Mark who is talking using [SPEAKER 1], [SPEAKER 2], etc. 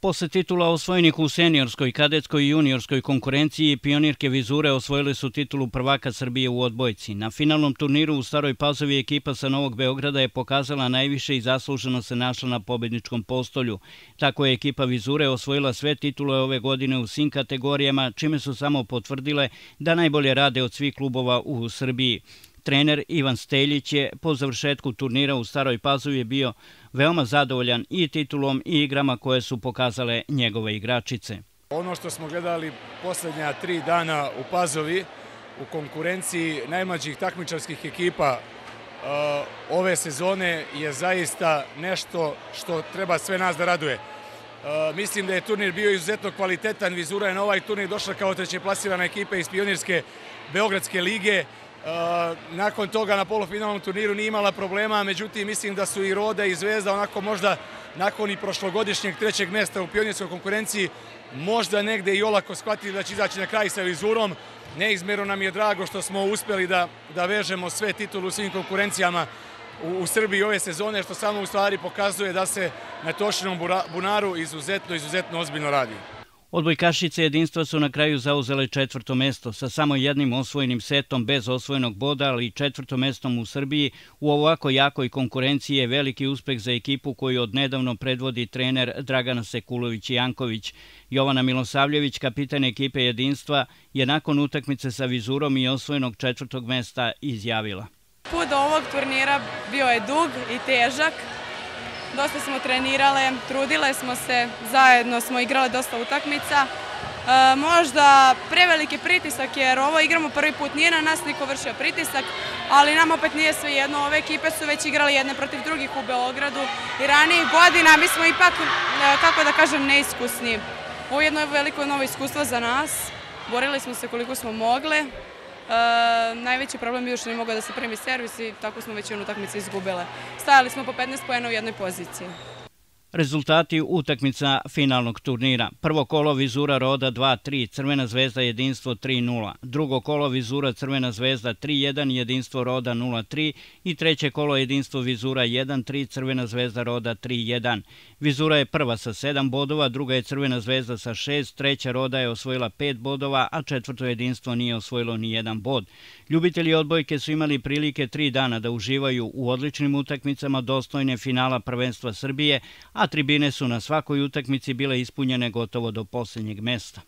[SPEAKER 1] Posle titula osvojenih u seniorskoj, kadetskoj i juniorskoj konkurenciji, pionirke Vizure osvojile su titulu prvaka Srbije u odbojci. Na finalnom turniru u Staroj Pazovi ekipa sa Novog Beograda je pokazala najviše i zasluženo se našla na pobedničkom postolju. Tako je ekipa Vizure osvojila sve titule ove godine u svim kategorijama, čime su samo potvrdile da najbolje rade od svih klubova u Srbiji. Trener Ivan Steljić je po završetku turnira u Staroj Pazovi bio veoma zadovoljan i titulom i igrama koje su pokazale njegove igračice.
[SPEAKER 2] Ono što smo gledali poslednja tri dana u Pazovi, u konkurenciji najmlađih takmičarskih ekipa uh, ove sezone je zaista nešto što treba sve nas da raduje. Uh, mislim da je turnir bio izuzetno kvalitetan, Vizura je na ovaj turnir došla kao treće plasirana ekipa iz pionirske Beogradske lige, nakon toga na polufinalnom turniru nije imala problema, međutim mislim da su i Roda i Zvezda onako možda nakon i prošlogodišnjeg trećeg mesta u pionirskoj konkurenciji možda negde i olako shvatili da će izaći na kraj sa vizurom. Neizmjerno nam je drago što smo uspeli da, da vežemo sve titulu u svim konkurencijama u, u Srbiji ove sezone, što samo u stvari pokazuje da se na Tošinom bunaru izuzetno, izuzetno ozbiljno radi.
[SPEAKER 1] Odbojkašice jedinstva su na kraju zauzele četvrto mesto sa samo jednim osvojenim setom bez osvojenog boda, ali i četvrto mestom u Srbiji u ovako jakoj konkurenciji je veliki uspeh za ekipu koju odnedavno predvodi trener Dragana Sekulović-Janković. Jovana Milosavljević, kapitan ekipe jedinstva, je nakon utakmice sa Vizurom i osvojenog četvrtog mesta izjavila.
[SPEAKER 3] Put ovog turnira bio je dug i težak, dosta smo trenirale, trudile smo se, zajedno smo igrale dosta utakmica. E, možda preveliki pritisak jer ovo igramo prvi put, nije na nas niko vršio pritisak, ali nam opet nije sve jedno. Ove ekipe su već igrali jedne protiv drugih u Beogradu i ranijih godina mi smo ipak, e, kako da kažem, neiskusni. Ovo je jedno veliko novo iskustvo za nas. Borili smo se koliko smo mogli. E, najveći problem bio što nije mogao da se primi servis i tako smo već jednu utakmicu izgubile. Stajali smo po 15 pojena u jednoj poziciji.
[SPEAKER 1] Rezultati utakmica finalnog turnira. Prvo kolo Vizura Roda 2-3, Crvena zvezda jedinstvo 3-0. Drugo kolo Vizura Crvena zvezda 3-1, jedinstvo Roda 0-3 i treće kolo jedinstvo Vizura 1-3, Crvena zvezda Roda 3-1. Vizura je prva sa 7 bodova, druga je Crvena zvezda sa 6, treća Roda je osvojila 5 bodova, a četvrto jedinstvo nije osvojilo ni jedan bod. Ljubitelji odbojke su imali prilike tri dana da uživaju u odličnim utakmicama dostojne finala prvenstva Srbije, a tribine su na svakoj utakmici bile ispunjene gotovo do posljednjeg mesta.